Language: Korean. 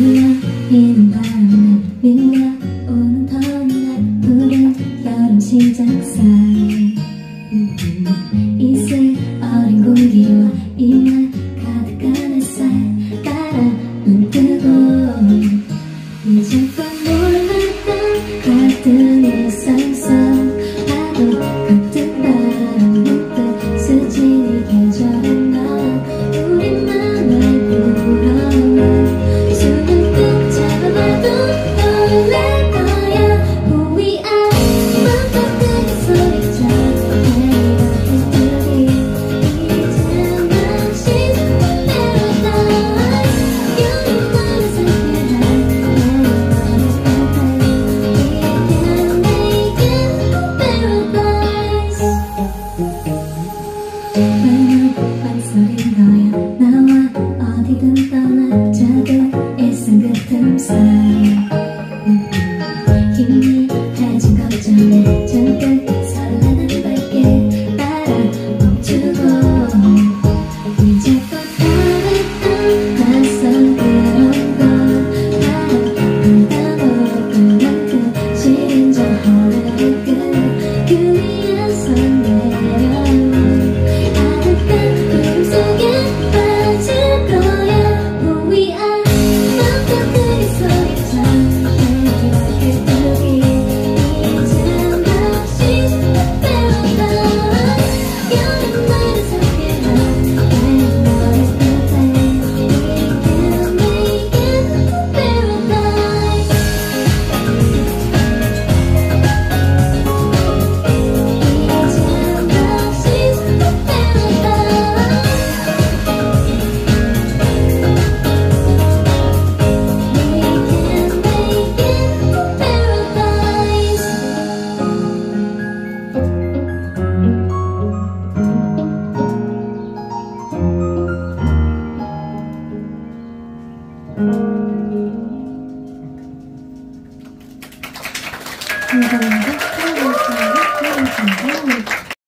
밀려있는 바람에 밀려오는 더운 푸른 여름 시작 사이 이슬 나는 빤소린 너야 나와 어디든 떠나자 감사합니다. 수고하셨습니다. 수고하셨습니다.